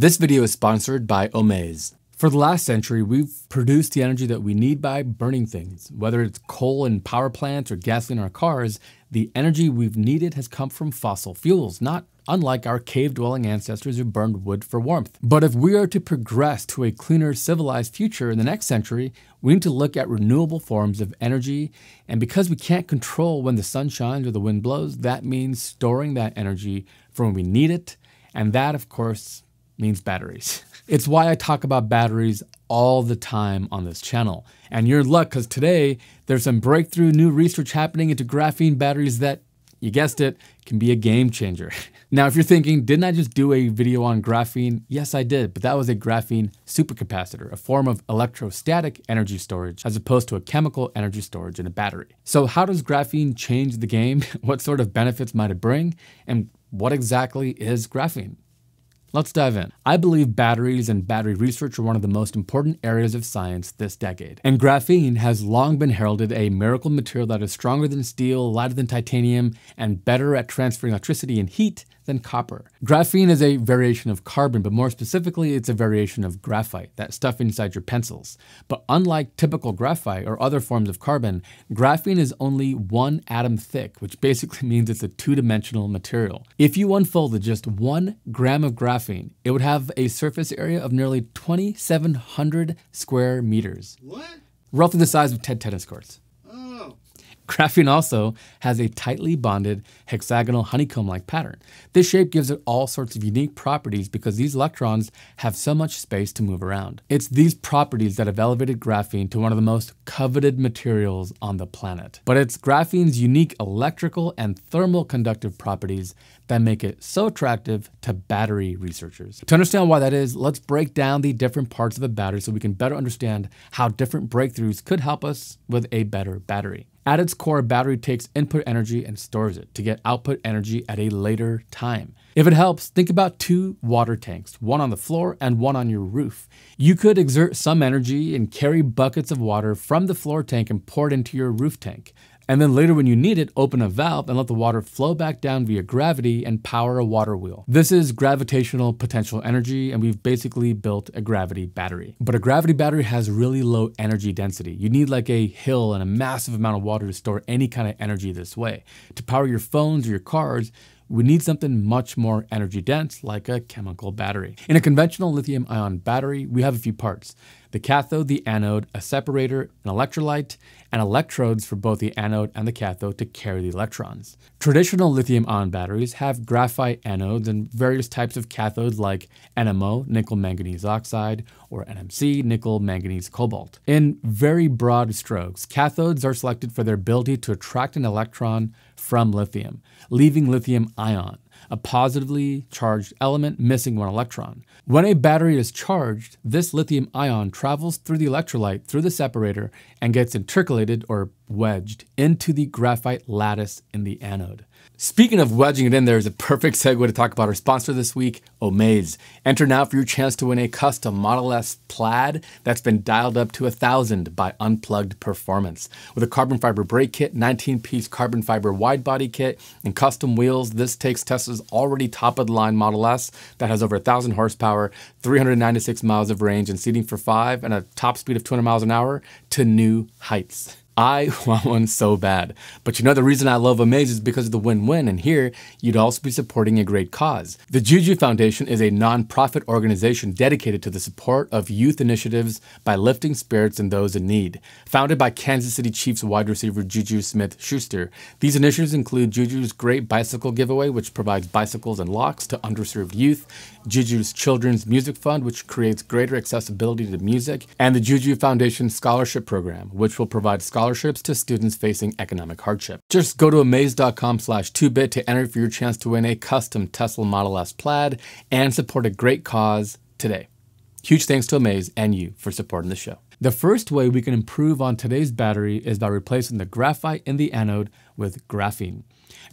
This video is sponsored by Omaze. For the last century, we've produced the energy that we need by burning things. Whether it's coal in power plants or gasoline in our cars, the energy we've needed has come from fossil fuels, not unlike our cave dwelling ancestors who burned wood for warmth. But if we are to progress to a cleaner, civilized future in the next century, we need to look at renewable forms of energy. And because we can't control when the sun shines or the wind blows, that means storing that energy for when we need it. And that, of course, means batteries. It's why I talk about batteries all the time on this channel. And you're in luck because today there's some breakthrough new research happening into graphene batteries that, you guessed it, can be a game changer. now, if you're thinking, didn't I just do a video on graphene? Yes, I did, but that was a graphene supercapacitor, a form of electrostatic energy storage, as opposed to a chemical energy storage in a battery. So how does graphene change the game? what sort of benefits might it bring? And what exactly is graphene? Let's dive in. I believe batteries and battery research are one of the most important areas of science this decade. And graphene has long been heralded a miracle material that is stronger than steel, lighter than titanium, and better at transferring electricity and heat than copper. Graphene is a variation of carbon, but more specifically, it's a variation of graphite, that stuff inside your pencils. But unlike typical graphite or other forms of carbon, graphene is only one atom thick, which basically means it's a two-dimensional material. If you unfolded just one gram of graphene, it would have a surface area of nearly 2,700 square meters. What? Roughly the size of 10 tennis courts. Graphene also has a tightly bonded hexagonal honeycomb-like pattern. This shape gives it all sorts of unique properties because these electrons have so much space to move around. It's these properties that have elevated graphene to one of the most coveted materials on the planet. But it's graphene's unique electrical and thermal conductive properties that make it so attractive to battery researchers. To understand why that is, let's break down the different parts of a battery so we can better understand how different breakthroughs could help us with a better battery. At its core, a battery takes input energy and stores it to get output energy at a later time. If it helps, think about two water tanks, one on the floor and one on your roof. You could exert some energy and carry buckets of water from the floor tank and pour it into your roof tank. And then later when you need it, open a valve and let the water flow back down via gravity and power a water wheel. This is gravitational potential energy and we've basically built a gravity battery. But a gravity battery has really low energy density. You need like a hill and a massive amount of water to store any kind of energy this way. To power your phones or your cars, we need something much more energy dense like a chemical battery. In a conventional lithium ion battery, we have a few parts the cathode, the anode, a separator, an electrolyte, and electrodes for both the anode and the cathode to carry the electrons. Traditional lithium ion batteries have graphite anodes and various types of cathodes like NMO, nickel manganese oxide, or NMC, nickel manganese cobalt. In very broad strokes, cathodes are selected for their ability to attract an electron from lithium, leaving lithium ion a positively charged element missing one electron. When a battery is charged, this lithium ion travels through the electrolyte through the separator and gets intercalated or wedged into the graphite lattice in the anode. Speaking of wedging it in, there is a perfect segue to talk about our sponsor this week, Omaze. Enter now for your chance to win a custom Model S plaid that's been dialed up to a thousand by Unplugged Performance. With a carbon fiber brake kit, 19-piece carbon fiber wide body kit, and custom wheels, this takes Tesla's already top-of-the-line Model S that has over 1,000 horsepower, 396 miles of range, and seating for five, and a top speed of 200 miles an hour to new heights. I want one so bad. But you know the reason I love Omaze is because of the win-win, and here you'd also be supporting a great cause. The Juju Foundation is a non-profit organization dedicated to the support of youth initiatives by lifting spirits in those in need. Founded by Kansas City Chiefs wide receiver Juju Smith-Schuster, these initiatives include Juju's Great Bicycle Giveaway, which provides bicycles and locks to underserved youth, Juju's Children's Music Fund, which creates greater accessibility to music, and the Juju Foundation Scholarship Program, which will provide scholarships to students facing economic hardship. Just go to omaze.com slash 2bit to enter for your chance to win a custom Tesla Model S Plaid and support a great cause today. Huge thanks to Omaze and you for supporting the show. The first way we can improve on today's battery is by replacing the graphite in the anode with graphene.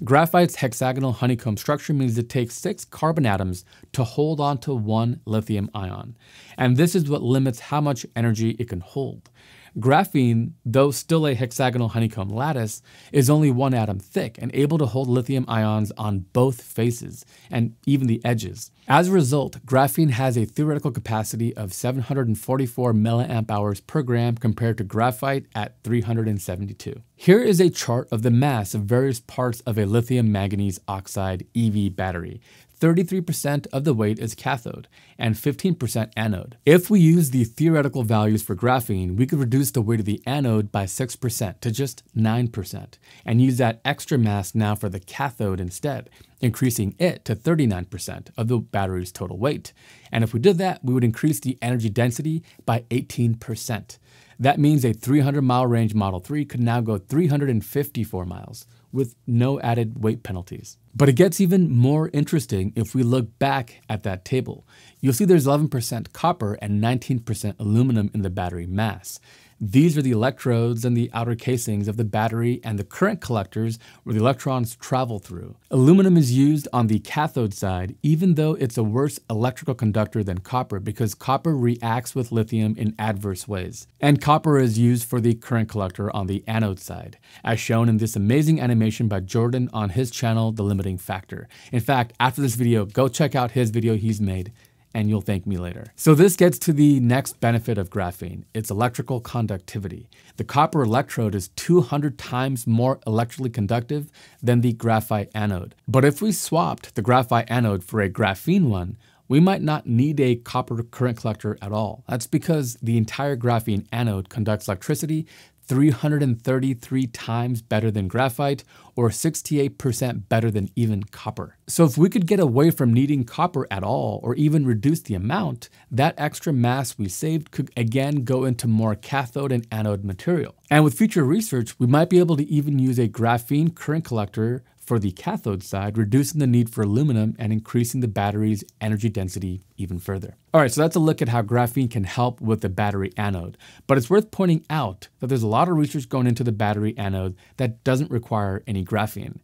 Graphite's hexagonal honeycomb structure means it takes six carbon atoms to hold onto one lithium ion. And this is what limits how much energy it can hold. Graphene, though still a hexagonal honeycomb lattice, is only one atom thick and able to hold lithium ions on both faces and even the edges. As a result, graphene has a theoretical capacity of 744 milliamp hours per gram compared to graphite at 372. Here is a chart of the mass of various parts of a lithium manganese oxide EV battery. 33% of the weight is cathode and 15% anode. If we use the theoretical values for graphene, we could reduce the weight of the anode by 6% to just 9% and use that extra mass now for the cathode instead, increasing it to 39% of the battery's total weight. And if we did that, we would increase the energy density by 18%. That means a 300 mile range Model 3 could now go 354 miles with no added weight penalties. But it gets even more interesting if we look back at that table. You'll see there's 11% copper and 19% aluminum in the battery mass. These are the electrodes and the outer casings of the battery and the current collectors where the electrons travel through. Aluminum is used on the cathode side, even though it's a worse electrical conductor than copper because copper reacts with lithium in adverse ways. And copper is used for the current collector on the anode side, as shown in this amazing animation by Jordan on his channel, The Limiting Factor. In fact, after this video, go check out his video he's made and you'll thank me later. So this gets to the next benefit of graphene, its electrical conductivity. The copper electrode is 200 times more electrically conductive than the graphite anode. But if we swapped the graphite anode for a graphene one, we might not need a copper current collector at all. That's because the entire graphene anode conducts electricity 333 times better than graphite or 68% better than even copper. So if we could get away from needing copper at all or even reduce the amount, that extra mass we saved could again go into more cathode and anode material. And with future research, we might be able to even use a graphene current collector for the cathode side, reducing the need for aluminum and increasing the battery's energy density even further. All right, so that's a look at how graphene can help with the battery anode. But it's worth pointing out that there's a lot of research going into the battery anode that doesn't require any graphene.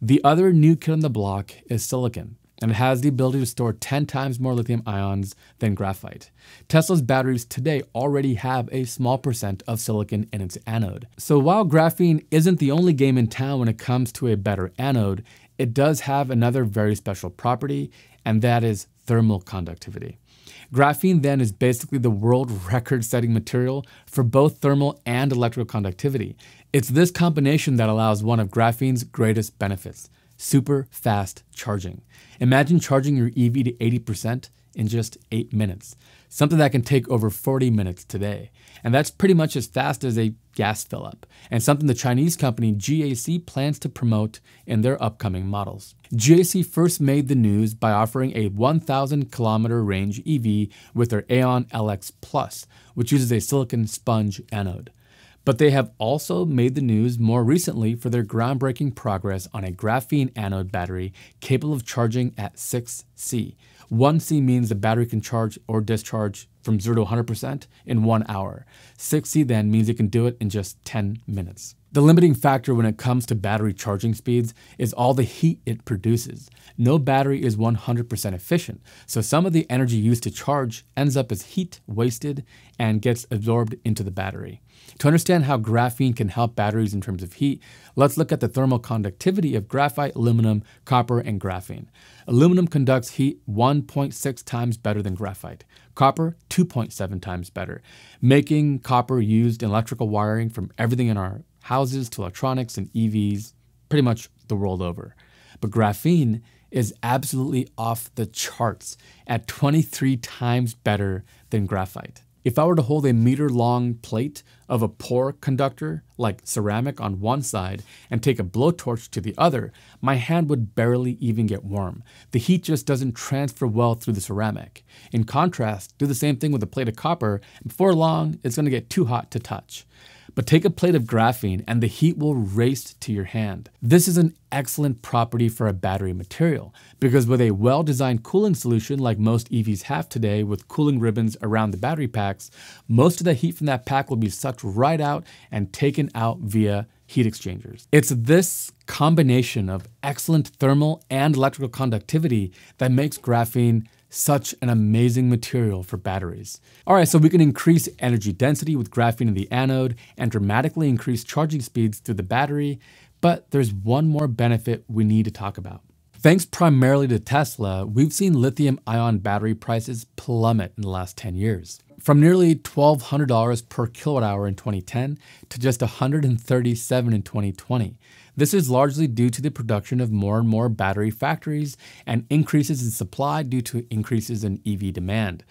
The other new kid on the block is silicon and it has the ability to store 10 times more lithium ions than graphite. Tesla's batteries today already have a small percent of silicon in its anode. So while graphene isn't the only game in town when it comes to a better anode, it does have another very special property, and that is thermal conductivity. Graphene then is basically the world record setting material for both thermal and electrical conductivity. It's this combination that allows one of graphene's greatest benefits super fast charging. Imagine charging your EV to 80% in just 8 minutes, something that can take over 40 minutes today. And that's pretty much as fast as a gas fill up, and something the Chinese company GAC plans to promote in their upcoming models. GAC first made the news by offering a 1,000 kilometer range EV with their Aion LX Plus, which uses a silicon sponge anode. But they have also made the news more recently for their groundbreaking progress on a graphene anode battery capable of charging at 6C. 1C means the battery can charge or discharge from 0 to 100% in one hour. 6C then means it can do it in just 10 minutes. The limiting factor when it comes to battery charging speeds is all the heat it produces. No battery is 100% efficient, so some of the energy used to charge ends up as heat wasted and gets absorbed into the battery. To understand how graphene can help batteries in terms of heat, let's look at the thermal conductivity of graphite, aluminum, copper, and graphene. Aluminum conducts heat 1.6 times better than graphite, copper 2.7 times better, making copper used in electrical wiring from everything in our houses to electronics and EVs, pretty much the world over. But graphene is absolutely off the charts at 23 times better than graphite. If I were to hold a meter long plate of a poor conductor, like ceramic on one side, and take a blowtorch to the other, my hand would barely even get warm. The heat just doesn't transfer well through the ceramic. In contrast, do the same thing with a plate of copper, and before long, it's going to get too hot to touch. But take a plate of graphene and the heat will race to your hand. This is an excellent property for a battery material because with a well-designed cooling solution like most EVs have today with cooling ribbons around the battery packs, most of the heat from that pack will be sucked right out and taken out via heat exchangers. It's this combination of excellent thermal and electrical conductivity that makes graphene such an amazing material for batteries. All right, so we can increase energy density with graphene in the anode and dramatically increase charging speeds through the battery, but there's one more benefit we need to talk about. Thanks primarily to Tesla, we've seen lithium ion battery prices plummet in the last 10 years. From nearly $1,200 per kilowatt hour in 2010 to just 137 in 2020. This is largely due to the production of more and more battery factories and increases in supply due to increases in EV demand.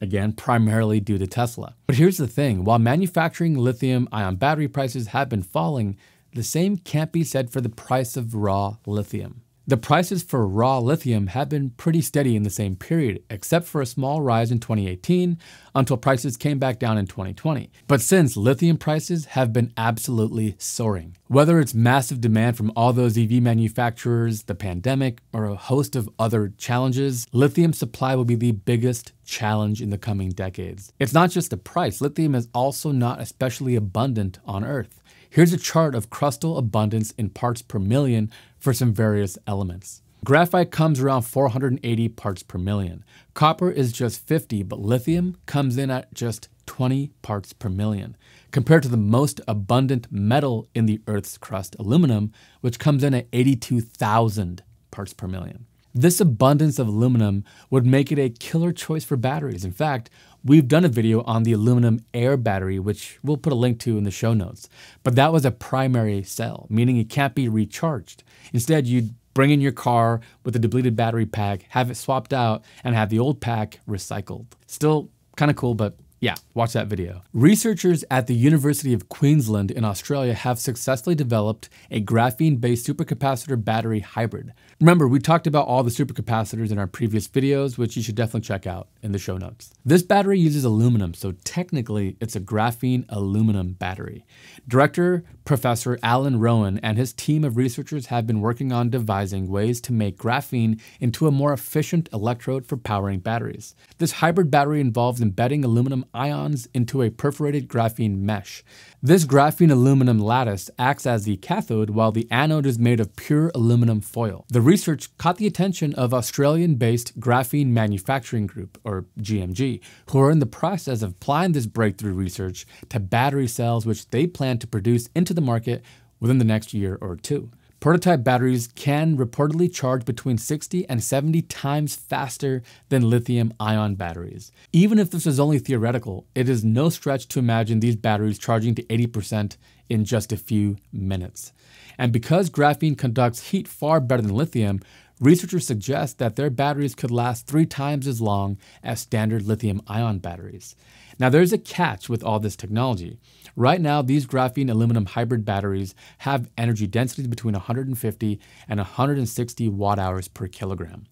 Again, primarily due to Tesla. But here's the thing while manufacturing lithium ion battery prices have been falling, the same can't be said for the price of raw lithium. The prices for raw lithium have been pretty steady in the same period, except for a small rise in 2018 until prices came back down in 2020. But since lithium prices have been absolutely soaring. Whether it's massive demand from all those EV manufacturers, the pandemic, or a host of other challenges, lithium supply will be the biggest challenge in the coming decades. It's not just the price, lithium is also not especially abundant on Earth. Here's a chart of crustal abundance in parts per million for some various elements. Graphite comes around 480 parts per million. Copper is just 50, but lithium comes in at just 20 parts per million, compared to the most abundant metal in the Earth's crust, aluminum, which comes in at 82,000 parts per million. This abundance of aluminum would make it a killer choice for batteries. In fact, We've done a video on the aluminum air battery, which we'll put a link to in the show notes. But that was a primary cell, meaning it can't be recharged. Instead, you'd bring in your car with a depleted battery pack, have it swapped out, and have the old pack recycled. Still kind of cool, but yeah, watch that video. Researchers at the University of Queensland in Australia have successfully developed a graphene-based supercapacitor battery hybrid. Remember, we talked about all the supercapacitors in our previous videos, which you should definitely check out in the show notes. This battery uses aluminum, so technically it's a graphene aluminum battery. Director Professor Alan Rowan and his team of researchers have been working on devising ways to make graphene into a more efficient electrode for powering batteries. This hybrid battery involves embedding aluminum ions into a perforated graphene mesh. This graphene aluminum lattice acts as the cathode while the anode is made of pure aluminum foil. The research caught the attention of Australian based Graphene Manufacturing Group, or GMG, who are in the process of applying this breakthrough research to battery cells which they plan to produce into the market within the next year or two. Prototype batteries can reportedly charge between 60 and 70 times faster than lithium ion batteries. Even if this is only theoretical, it is no stretch to imagine these batteries charging to 80% in just a few minutes. And because graphene conducts heat far better than lithium, researchers suggest that their batteries could last three times as long as standard lithium ion batteries. Now, there's a catch with all this technology. Right now, these graphene aluminum hybrid batteries have energy densities between 150 and 160 watt hours per kilogram.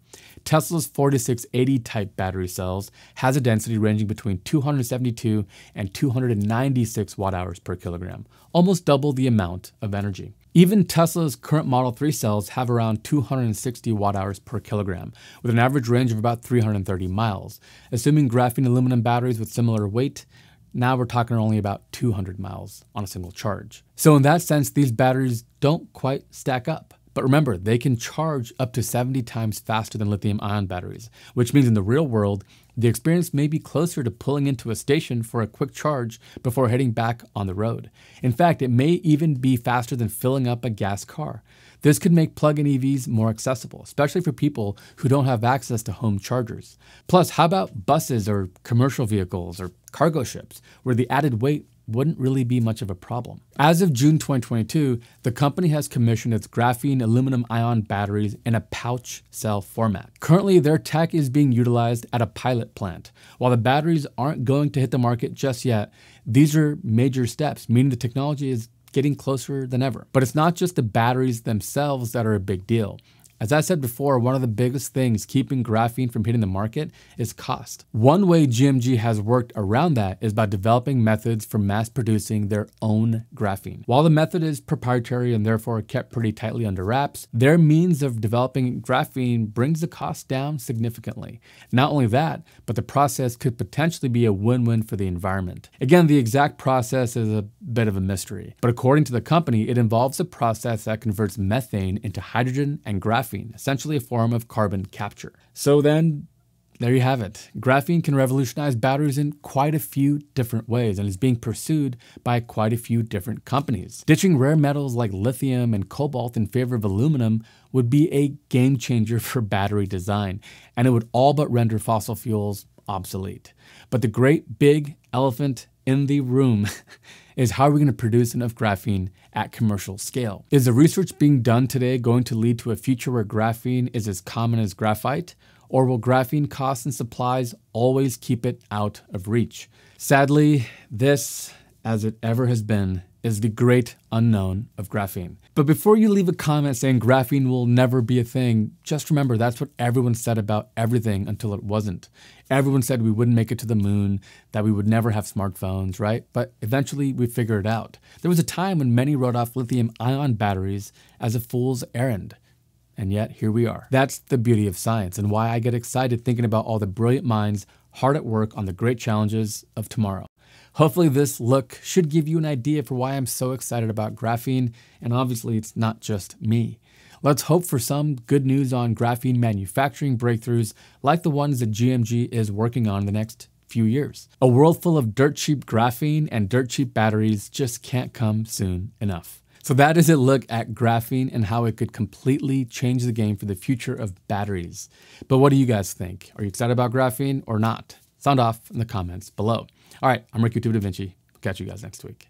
Tesla's 4680 type battery cells has a density ranging between 272 and 296 watt hours per kilogram, almost double the amount of energy. Even Tesla's current Model 3 cells have around 260 watt hours per kilogram, with an average range of about 330 miles. Assuming graphene aluminum batteries with similar weight, now we're talking only about 200 miles on a single charge. So in that sense, these batteries don't quite stack up. But remember, they can charge up to 70 times faster than lithium ion batteries, which means in the real world, the experience may be closer to pulling into a station for a quick charge before heading back on the road. In fact, it may even be faster than filling up a gas car. This could make plug in EVs more accessible, especially for people who don't have access to home chargers. Plus, how about buses or commercial vehicles or cargo ships, where the added weight wouldn't really be much of a problem. As of June 2022, the company has commissioned its graphene aluminum ion batteries in a pouch cell format. Currently, their tech is being utilized at a pilot plant. While the batteries aren't going to hit the market just yet, these are major steps, meaning the technology is getting closer than ever. But it's not just the batteries themselves that are a big deal. As I said before, one of the biggest things keeping graphene from hitting the market is cost. One way GMG has worked around that is by developing methods for mass producing their own graphene. While the method is proprietary and therefore kept pretty tightly under wraps, their means of developing graphene brings the cost down significantly. Not only that, but the process could potentially be a win-win for the environment. Again, the exact process is a bit of a mystery, but according to the company, it involves a process that converts methane into hydrogen and graphene graphene, essentially a form of carbon capture. So then, there you have it. Graphene can revolutionize batteries in quite a few different ways and is being pursued by quite a few different companies. Ditching rare metals like lithium and cobalt in favor of aluminum would be a game changer for battery design, and it would all but render fossil fuels obsolete. But the great big elephant in the room is how are we going to produce enough graphene at commercial scale? Is the research being done today going to lead to a future where graphene is as common as graphite? Or will graphene costs and supplies always keep it out of reach? Sadly, this, as it ever has been, is the great unknown of graphene. But before you leave a comment saying graphene will never be a thing, just remember that's what everyone said about everything until it wasn't. Everyone said we wouldn't make it to the moon, that we would never have smartphones, right? But eventually we figured it out. There was a time when many wrote off lithium ion batteries as a fool's errand. And yet, here we are. That's the beauty of science and why I get excited thinking about all the brilliant minds hard at work on the great challenges of tomorrow. Hopefully, this look should give you an idea for why I'm so excited about graphene, and obviously, it's not just me. Let's hope for some good news on graphene manufacturing breakthroughs like the ones that GMG is working on in the next few years. A world full of dirt cheap graphene and dirt cheap batteries just can't come soon enough. So that is a look at graphene and how it could completely change the game for the future of batteries. But what do you guys think? Are you excited about graphene or not? Sound off in the comments below. All right, I'm Ricky Da Vinci. Catch you guys next week.